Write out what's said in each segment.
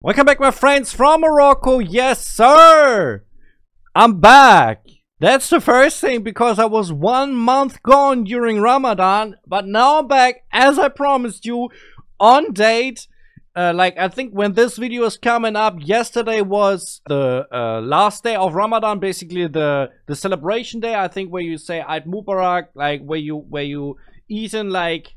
Welcome back, my friends from Morocco. Yes, sir. I'm back. That's the first thing because I was one month gone during Ramadan, but now I'm back as I promised you on date. Uh, like I think when this video is coming up, yesterday was the uh, last day of Ramadan, basically the the celebration day. I think where you say Eid Mubarak, like where you where you eating like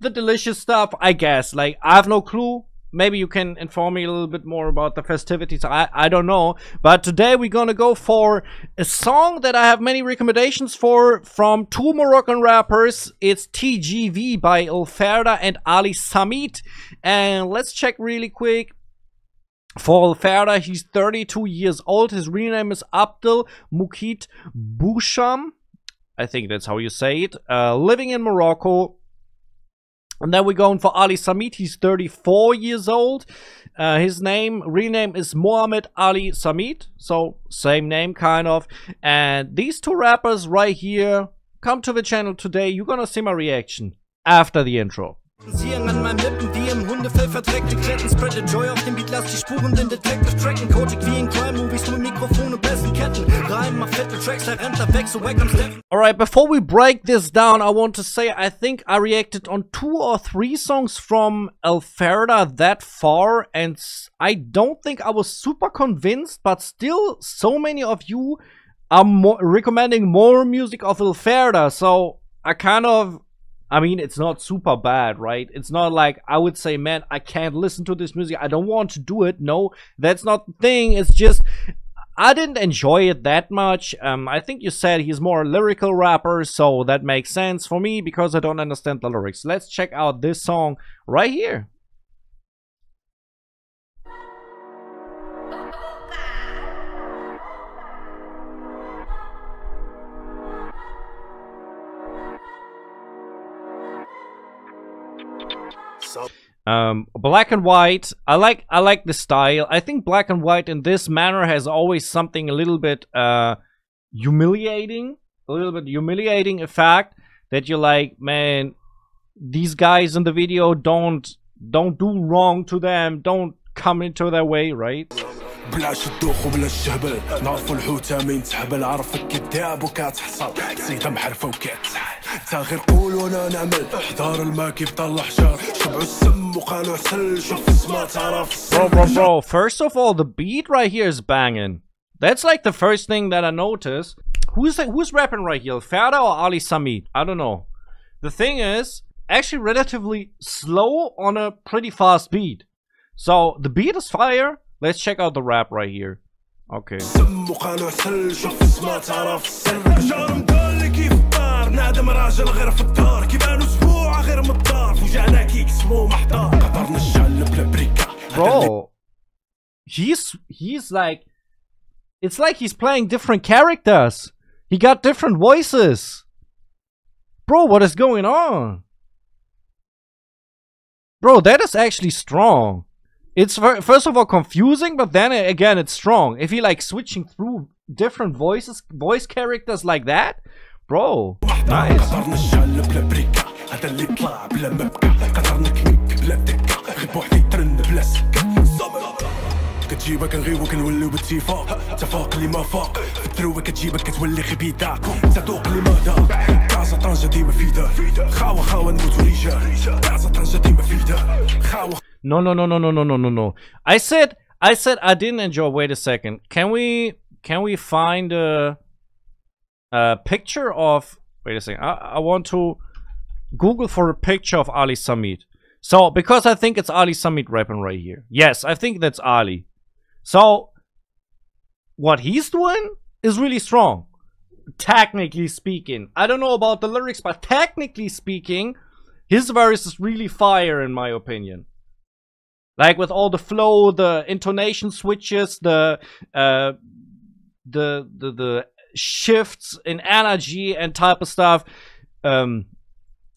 the delicious stuff. I guess like I have no clue maybe you can inform me a little bit more about the festivities. I, I don't know. But today we're gonna go for a song that I have many recommendations for from two Moroccan rappers. It's TGV by Lferda and Ali Ssamid. And let's check really quick. For Ferda, he's 32 years old. His real name is Abdel Mukit Boucham. I think that's how you say it. Uh, living in Morocco and then we're going for Ali Ssamid. He's 34 years old. Uh, his name, rename is Mohammed Ali Ssamid. So, same name, kind of. And these two rappers right here come to the channel today. You're gonna see my reaction after the intro. Sieren an meinem Lippen wie im Hundefell verdreckte Kletten Spreade Joy auf dem Beat, lass die Spuren den Detective tracken. Kodik wie in Crime-Movies, nur Mikrofone, besten Ketten. Reim, mach fette Tracks, da rennt er weg, so wack am Steppen. Alright, before we break this down, I want to say I think I reacted on two or three songs from Lferda that far And I don't think I was super convinced, but still so many of you are more recommending more music of Lferda So I kind of I mean, it's not super bad, right? It's not like I would say, man, I can't listen to this music. I don't want to do it. No, that's not the thing. It's just I didn't enjoy it that much. Um, I think you said he's more a lyrical rapper, so that makes sense for me because I don't understand the lyrics. Let's check out this song right here. Um, black and white. I like I like the style. I think black and white in this manner has always something a little bit uh humiliating, a little bit humiliating effect that you're like, man, these guys in the video don't don't do wrong to them, don't come into their way, right? بلاش الدوخ وبلا الشهبل نعرفو الحوتة مين تحبل عرفك كداب وكتحصل سيدة محرفة وكتسحل تا غير قول وانا نعمل حضار الماء كيف طلع حجار Bro, bro, bro. First of all, the beat right here is banging. That's like the first thing that I noticed. Who's who's rapping right here? Ferda or Ali Ssamid? I don't know. The thing is, actually relatively slow on a pretty fast beat. So the beat is fire. Let's check out the rap right here. Okay. Bro, he's he's like, it's like he's playing different characters. He got different voices. Bro, what is going on? Bro, that is actually strong. It's first of all confusing, but then again, it's strong. If you like switching through different voices, voice characters like that, bro, nice. كتجيبك نغيبو كنوليو بالاتفاق تفاق اللي ما فاق في التروه كتجيبك كتولي خبيداك صدوق اللي ما دا كازا طنجه ديما فيدا خاوه خاوه نموتو رجال كازا طنجه ديما فيدا خاوه no, no, no, no, no, no, no, no, no. I said, I said I didn't enjoy. Wait a second. Can we, can we find a, a picture of? Wait a second. I, I want to Google for a picture of Ali Ssamid. So because I think it's Ali Ssamid rapping right here. Yes, I think that's Ali. So what he's doing is really strong. Technically speaking, I don't know about the lyrics, but technically speaking, his verse is really fire in my opinion. Like with all the flow, the intonation switches, the uh, the the the shifts in energy and type of stuff. Um,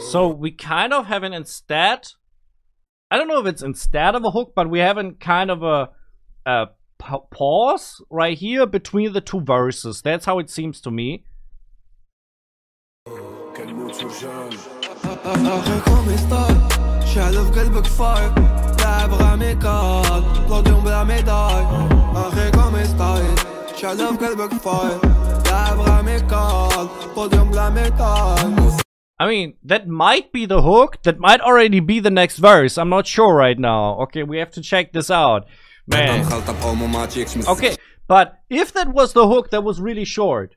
So we kind of have an instead. I don't know if it's instead of a hook, but we have a kind of a, a pause right here between the two verses. That's how it seems to me. I mean, that might be the hook. That might already be the next verse. I'm not sure right now. Okay, we have to check this out. Man. Okay, but if that was the hook that was really short,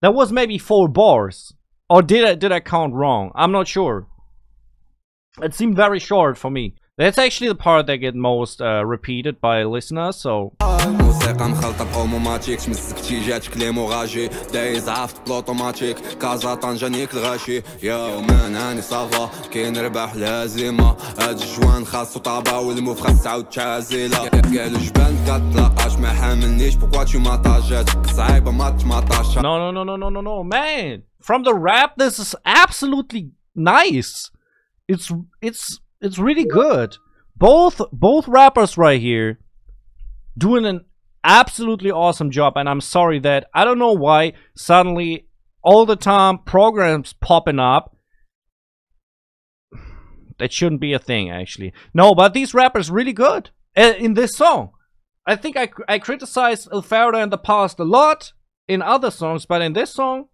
that was maybe four bars. Or did I, did I count wrong? I'm not sure. It seemed very short for me. That's actually the part that get most uh, repeated by listeners, so... موسيقى مخلطة بأوموماتيك مسكتي جاتك لي موغاجي دايز عفت بلوطوماتيك كازا طنجانيك الغاشي يا مان هاني صافا كاين ربح لازمة هاد الجوان خاصو طابا والموف خاص تعاود تعازيلة قالو جبان كتلاقاش ما حاملنيش بوكوا تو ماتاجاتك صعيبة ما تماطاش No no no no no no no man From the rap this is absolutely nice It's it's it's really good. Both both rappers right here doing an absolutely awesome job and I'm sorry that I don't know why suddenly all the time programs popping up that shouldn't be a thing actually. No, but these rappers really good uh, in this song. I think I, I criticized El Il in the past a lot in other songs, but in this song,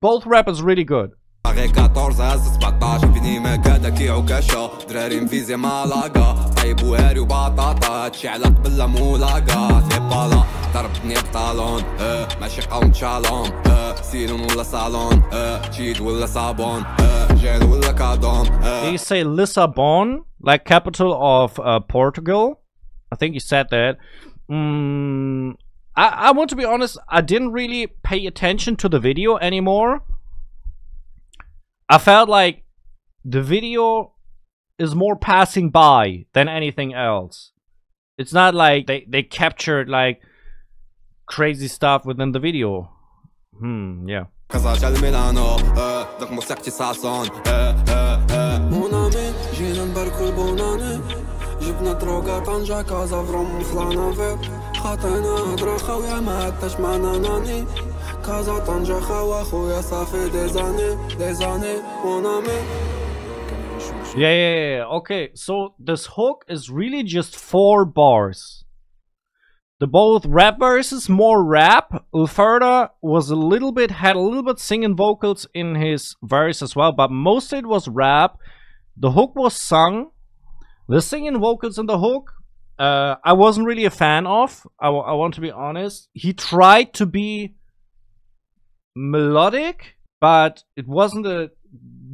both rappers really good. باغي 14 هز 17 فيني ما قادا كي عكاشة دراري مفيزي مالاقا طيب وهاري وبطاطا هادشي على قبل مولاقا نيبالا ضربتني بطالون اه ماشي قوم تشالون اه سيلون ولا صالون اه تشيد ولا صابون اه جيل ولا كادون اه You say Lisbon like capital of uh, Portugal I think you said that mm, I, I want to be honest I didn't really pay attention to the video anymore I felt like the video is more passing by than anything else. It's not like they, they captured like crazy stuff within the video. Hmm, yeah. جبنا دروغة طنجة كازا فروم فلانا خاطينا هضرة خويا ما عدتش معنا ناني Khoya. Yeah, yeah, yeah. Okay, so this hook is really just four bars. The both rap verses more rap. Lferda was a little bit had a little bit singing vocals in his verse as well, but mostly it was rap. The hook was sung. The singing vocals in the hook, uh, I wasn't really a fan of. I want to be honest. He tried to be melodic, but it wasn't a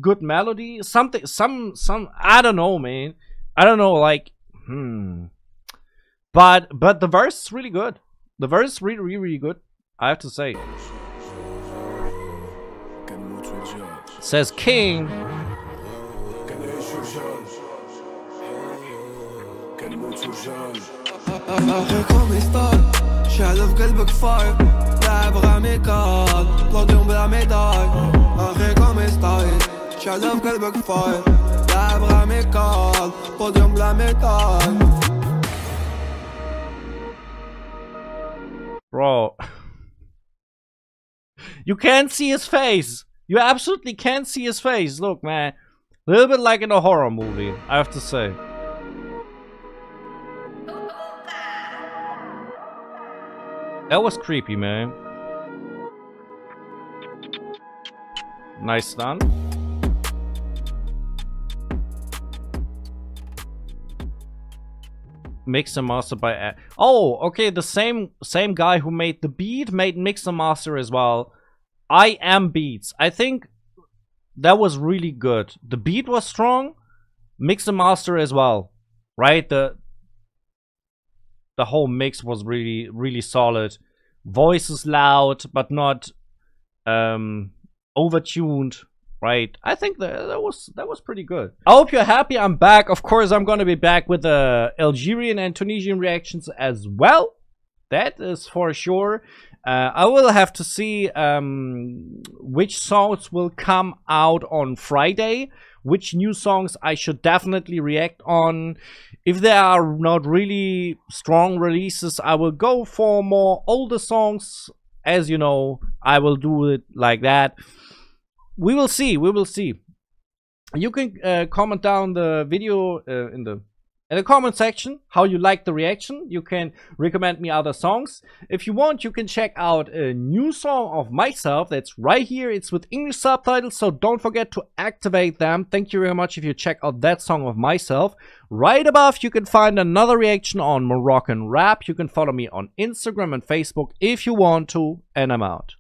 good melody. Something, some, some. I don't know, man. I don't know. Like, hmm. But but the verse is really good. The verse is really really really good. I have to say. Says King. شعل في قلبك فاير لاعب غاميكال بلوديوم بلا ميداي اخي كومي ستايل شعل في قلبك فاير لاعب غاميكال بلوديوم بلا ميداي Bro. you can't see his face. You absolutely can't see his face. Look, man. A little bit like in a horror movie, I have to say. That was creepy, man. Nice done. Mix and master by oh okay the same same guy who made the beat made mix and master as well. I am beats. I think that was really good. The beat was strong mix and master as well right? The the whole mix was really really solid. Voice is loud but not um overtuned right i think that, that was that was pretty good i hope you're happy i'm back of course i'm gonna be back with the algerian and tunisian reactions as well That is for sure. Uh, I will have to see um, which songs will come out on Friday, which new songs I should definitely react on. If there are not really strong releases, I will go for more older songs. As you know, I will do it like that. We will see. We will see. You can uh, comment down the video uh, in the in the comment section how you like the reaction. You can recommend me other songs. If you want, you can check out a new song of myself that's right here. It's with English subtitles, so don't forget to activate them. Thank you very much if you check out that song of myself. Right above, you can find another reaction on Moroccan rap. You can follow me on Instagram and Facebook if you want to, and I'm out.